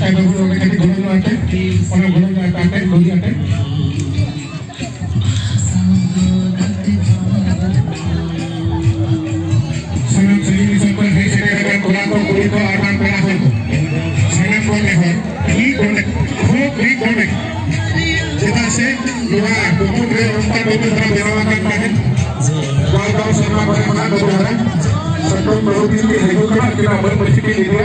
Kaibabu orang tadi golong ada, orang golong ada pakai golong ada. Sanam sendiri sampai hari saya akan kurang kurang kulit atau akan pernah itu. Sanam kau leher, ini kau lek, kau kiri kau lek. Kita se, dua, dua, dua, empat, dua, dua, dua, akan pakai. Kau kau sama kau mana dua orang. Satu baru ini, dua orang kita berpikir ini.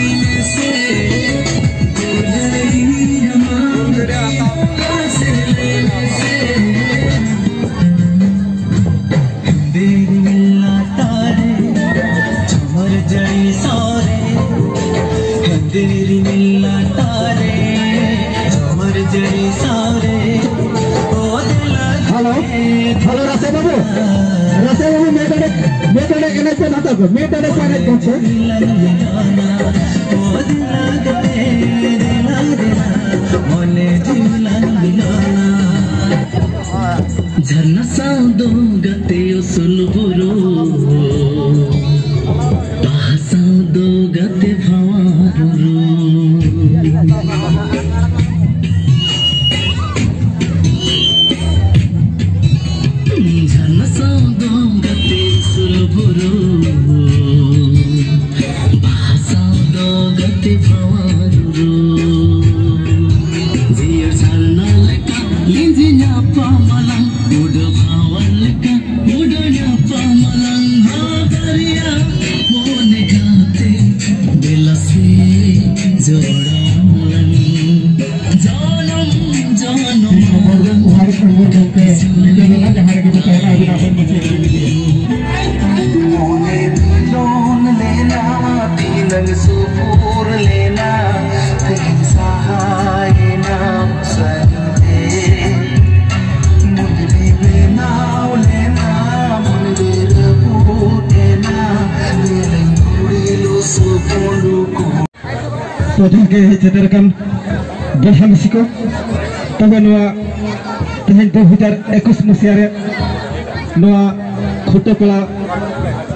तेरी मिलना तारे झुमर जड़ी सारे ओ दिल Halo, halo Rasa Babu. Rasa Babu metode metode enak pun atau ke? राति भवारुरो जियर छर्नालका लिजिना पामलङ उड भावलका उडना पामलङ हो दरिया मोने गाते बेलसे जोड सोचा बसामसी को तब तेहन दुहजार एकुश मसीहा खुटेपड़ा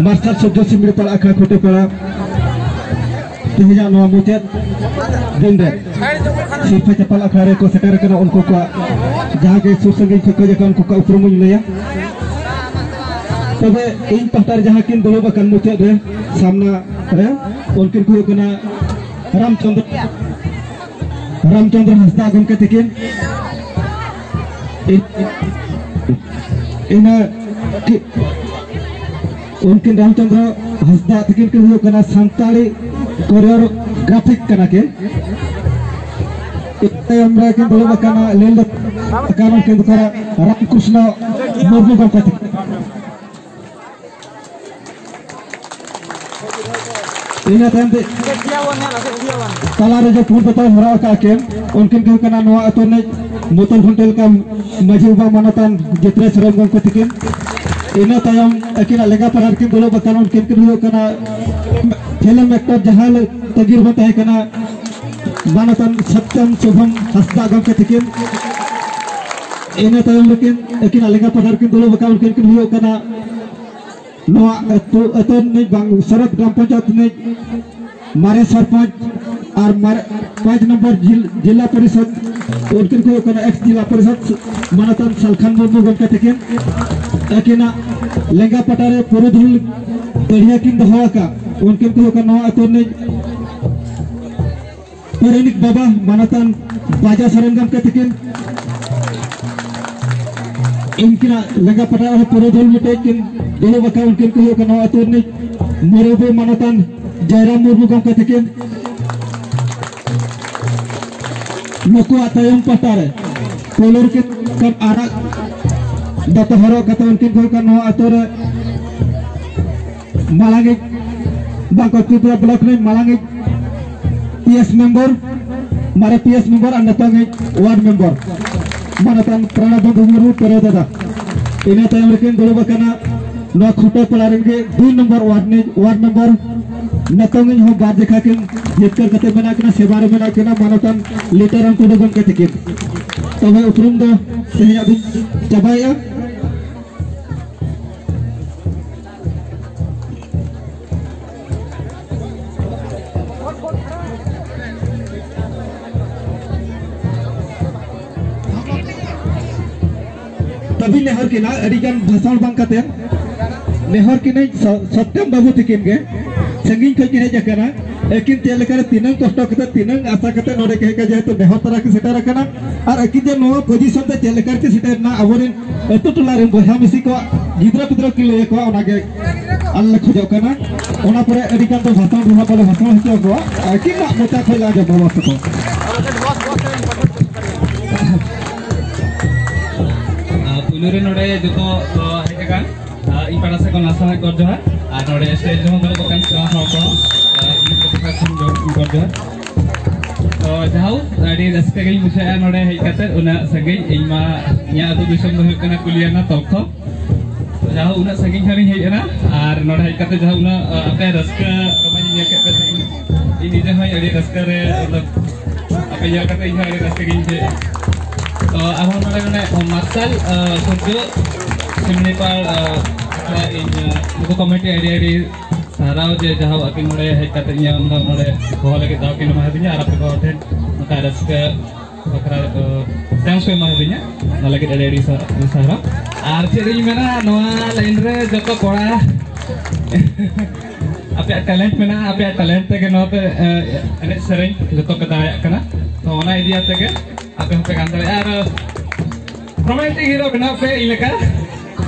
मार्शल सब्ज सिमिल पड़ा खा खुटेपड़ा तेहजा मुचाद दिन शिल्पे चपाल अखाड़े को सेटर उनको जहाँ सुर संगी खोजा उनको उपरूम लिया तब इन पाटा जहाँ दुलबा मुचाद सामना उनकिन को रामचंद्र रामचंद्र हंसता गमके तकिन इन उनकिन रामचंद्र हंसदा तकिन के हो कना संताली कना के। इतने हमरा के बोलो बकाना लेल कारण के द्वारा रामकृष्ण मुर्मू गमके ᱤᱱᱟᱹ ᱛᱟᱭᱚᱢ ᱛᱮ ᱛᱟᱞᱟᱨᱮ ᱡᱮ ᱯᱩᱱ ᱵᱟᱛᱟᱣ ᱦᱚᱨᱟᱣ ᱟᱠᱟᱫ ᱠᱮᱱ ᱩᱱᱠᱤᱱ ᱜᱮ ᱠᱟᱱᱟ ᱱᱚᱣᱟ ᱟᱛᱳ ᱨᱤᱱᱤᱡ ᱢᱩᱛᱚᱞ ᱜᱷᱚᱱᱴᱮ ᱞᱮᱠᱟ ᱢᱟᱹᱡᱷᱤ ᱵᱟᱵᱟ ᱢᱟᱱᱚᱛᱟᱱ ᱡᱤᱛᱨᱮ ᱥᱚᱨᱮᱱ ᱜᱚᱢᱠᱮ ᱛᱟᱹᱠᱤᱱ ᱤᱱᱟᱹ ᱛᱟᱭᱚᱢ ᱟᱹᱠᱤᱱᱟᱜ ᱞᱮᱜᱟ ᱯᱟᱲᱦᱟᱣ ᱨᱮᱠᱤᱱ ᱫᱩᱲᱩᱵ ᱟᱠᱟᱱᱟ ᱩᱱᱠᱤᱱ ᱠᱤᱱ ᱦᱩᱭᱩᱜ ᱠᱟᱱᱟ ᱯᱷᱤᱞᱢ ᱮᱠᱴᱚᱨ ᱡᱟᱦᱟᱸ ᱛᱟᱹᱜᱤᱨ ᱵᱚᱱ ᱛᱟᱦᱮᱸ ᱠᱟᱱᱟ ᱢᱟᱱᱚᱛᱟᱱ ᱥᱚᱛᱭᱚᱢ ᱥᱩᱵᱷᱚᱢ ᱦᱟᱸᱥᱫᱟ ᱜᱚᱢᱠᱮ ᱛᱟᱹᱠᱤᱱ ᱤᱱᱟᱹ ᱛᱟᱭᱚᱢ ᱨᱮᱠᱤᱱ ᱟᱹᱠᱤᱱᱟᱜ ᱞᱮᱜᱟ ᱯᱟᱲᱦᱟᱣ ᱨᱮᱠᱤᱱ ᱫᱩᱲᱩᱵ ᱟᱠᱟᱱᱟ ᱩᱱᱠᱤᱱ ᱠᱤᱱ ᱦᱩᱭᱩᱜ ᱠᱟᱱᱟ सरत ग्राम पंचायत में मारे सरपंच और मारे पाँच नंबर जिला परिषद उनकिन को एक्स जिला परिषद मानतन सलखान मुर्मू गमके तकिन अकिना लेंगा पटारे पुरुधुल बढ़िया किन दहवाका उनकिन को अतोने पुरानिक बाबा मानतन बाजा सरन गमके तकिन इनकिना लेंगा पटारे पुरुधुल मिटे किन दोनों बका उनकिन को कना अतुरने मुरुबु मानतन जयराम मुर्मू गमके तकिन नुकु तयम पटारे पोलर के कन आरा दत हरो कत उनकिन को कन नो अतोरे मालांगे बाको त्रिपुरा ब्लॉक में मालांगे पीएस मेंबर मारे पीएस मेंबर और नतंग वार्ड मेंबर मानतान प्रणबंधु मुर्मू पेरो दादा इन तायम रेकिन दुड़ब कना नो खुटे पड़ा रेंगे दुई नंबर वार्ड वार्ड मेंबर नतंग हो। बार देखा किन जितकर कते बना किना सेवा रे बना किना मानतान लीटर अंक दुगन के तिकिन तबे उपरुम दो सही अभी तभी नेहर के भाषण बांग कते ᱱᱮᱦᱚᱨ ᱠᱤᱱᱟᱹᱧ ᱥᱚᱛᱛᱮᱢ ᱵᱟᱹᱵᱩ ᱛᱤᱠᱤᱱ ᱜᱮ ᱥᱟᱺᱜᱤᱧ ᱠᱷᱚᱱ ᱠᱤᱱ ᱦᱮᱡ ᱟᱠᱟᱱᱟ ᱟᱹᱠᱤᱱ ᱪᱮᱫ ᱞᱮᱠᱟᱨᱮ ᱛᱤᱱᱟᱹᱝ ᱠᱚᱥᱴᱚ ᱠᱟᱛᱮ ᱛᱤᱱᱟᱹᱝ ᱟᱥᱟ ᱠᱟᱛᱮ ᱱᱚᱰᱮ ᱠᱮ ᱦᱮᱡ ᱡᱮᱦᱮᱛᱩ ᱱᱮᱦᱚᱨ ᱛᱟᱨᱟ ᱠᱤᱱ ᱥᱮᱴᱮᱨ ᱟᱠᱟᱱᱟ ᱟᱨ ᱟᱹᱠᱤᱱ ᱡᱮ ᱱᱚᱣᱟ ᱯᱚᱡᱤᱥᱚᱱ ᱛᱮ ᱪᱮᱫ ᱞᱮᱠᱟᱨᱮ ᱥᱮᱴᱮᱨᱱᱟ ᱟᱵᱚᱨᱮᱱ ᱟᱹᱛᱩ ᱴᱚᱞᱟ ᱨᱮᱱ ᱵᱚᱭᱦᱟ ᱢᱤᱥᱤ ᱠᱚ ᱜᱤᱫᱽᱨᱟᱹ ᱯᱤᱫᱽᱨᱟᱹ ᱠᱤᱱ ᱞᱟᱹᱭ ᱟᱠᱚᱣᱟ ᱚᱱᱟᱜᱮ ᱟᱞᱮ ᱠᱷᱚᱡᱚᱜ ᱠᱟᱱᱟ ᱚᱱᱟ ᱯᱚᱨᱮ ᱟᱹᱰᱤ ᱜᱟᱱ ᱫᱚ ᱵᱷᱟᱥᱚᱱ ᱨᱮᱦᱚᱸ ᱵᱟᱞᱮ ᱵᱷᱟᱥᱚᱱ ᱦᱚᱪᱚ ᱟᱠᱚᱣᱟ ᱟᱹᱠᱤᱱᱟᱜ ᱢᱚᱪᱟ ᱠᱷᱚᱡ ᱞᱮ ᱟᱸᱡᱚᱢᱟ ᱵᱟᱥ ᱛᱟᱠᱚ ᱯᱩᱭᱞᱩ ᱨᱮ ᱱᱚᱰᱮ ᱡᱚᱛᱚ ᱦᱮᱡ ᱟᱠᱟᱱ ইফালে আছে গণাচা গদ্ধা নৰে ষ্টেজসমূহলৈ বকান গদ্ধা ᱡᱟᱦᱟᱣ ᱟᱹᱰᱤ ᱨᱟᱹᱥᱠᱟᱹ ᱜᱮᱧ ᱵᱩᱡᱷᱟᱹᱣᱟ ᱱᱚᱰᱮ ᱦᱮᱡ ᱠᱟᱛᱮ ᱩᱱᱟᱹᱜ ᱥᱟᱺᱜᱤᱧ ᱤᱧ ᱢᱟ ᱤᱧᱟᱹᱜ ᱟᱹᱛᱩ ᱫᱤᱥᱚᱢ ᱫᱚ ᱦᱩᱭᱩᱜ ᱠᱟᱱᱟ ᱠᱩᱞᱤᱭᱟᱱᱟ ᱛᱚᱞᱠᱷᱚ ᱡᱟᱦᱟᱣ ᱩᱱᱟᱹᱜ ᱥᱟᱺᱜᱤᱧ ᱠᱷᱚᱱᱤᱧ ᱦᱮᱡ ᱮᱱᱟ ᱟᱨ ᱱᱚᱰᱮ ᱦᱮᱡ ᱠᱟᱛᱮ ᱡᱟᱦᱟᱣ ᱩᱱᱟᱹᱜ ᱟᱯᱮ ᱨᱟᱹᱥᱠᱟᱹ ᱨᱚᱢᱚᱡ ᱧᱮᱞ ᱠᱮᱫ ᱯᱮ ᱤᱧ ᱤᱧ ᱱᱤᱡᱮ ᱦᱚᱸ ᱟᱹᱰᱤ ᱨᱟᱹᱥᱠᱟᱹ ᱨᱮ ᱢᱚᱛᱞᱚᱵ ᱟᱯᱮ ᱧᱮᱞ ᱠᱟᱛᱮ ᱤᱧ ᱦᱚᱸ ᱟᱹᱰᱤ ᱨᱟᱹᱥᱠᱟᱹ ᱜᱤᱧ ᱵᱩᱡᱷᱟᱹᱣᱟ ᱛᱚ ᱟᱨᱦᱚᱸ ᱱᱚᱰᱮ ᱢᱟᱨᱥᱟᱞ ᱥᱩᱨᱡᱚ ᱥᱤᱢᱲᱤᱯᱟᱲ inya buku komedi hari hari sarau je jauh mulai hai katanya mulai bahwa lagi tahu kini mahadinya arab ke kawasan maka ada suka bakra eh, thanks ke mahadinya nah lagi dari sahara. sarau. Archery mana? Lain re joko pora apa talent mana? Apa talent tega eh, sering joko kedaya kena. So idea tega. Apa yang pegang tadi romantic hero kenapa ilaka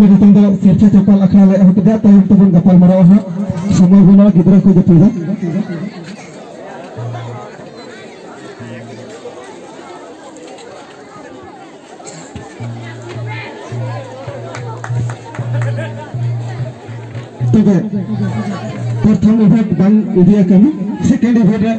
ᱠᱟᱹᱢᱤ ᱧᱩᱛᱩᱢ ᱫᱚ ᱥᱤᱨᱪᱟ ᱪᱟᱯᱟᱞ ᱟᱠᱷᱲᱟ ᱞᱮ ᱮᱦᱚᱵ ᱠᱮᱫᱟ ᱛᱟᱭᱚᱢ ᱛᱮᱵᱚᱱ ᱜᱟᱯᱟᱞ ᱢᱟᱨᱟᱣᱟ ᱦᱟᱸᱜ ᱥᱚᱢᱚᱭ ᱦᱩᱭᱱᱟ ᱜᱤᱫᱽᱨᱟᱹ ᱠᱚ ᱡᱟᱹᱯᱤᱫᱟ ᱛᱚᱵᱮ ᱯᱨᱚᱛᱷᱚᱢ ᱤᱵᱷᱮᱱᱴ ᱵᱟᱝ ᱤᱫᱤᱭᱟ ᱠᱟᱹᱢᱤ ᱥᱮᱠᱮᱱᱰ ᱤᱵᱷᱮᱱᱴ ᱨᱮ